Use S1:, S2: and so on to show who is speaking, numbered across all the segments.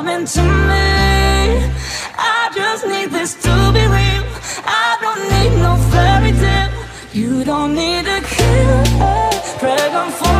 S1: Charming to me. I just need this to be real. I don't need no fairy tale. You don't need a killer, pregnant for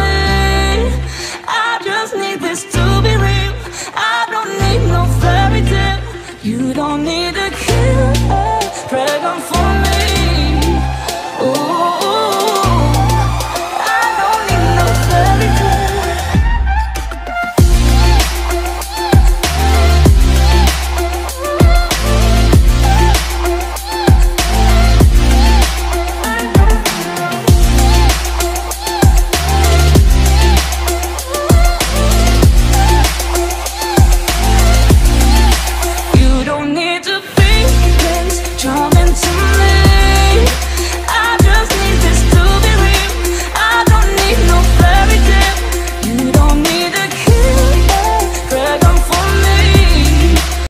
S1: me. I just need this time.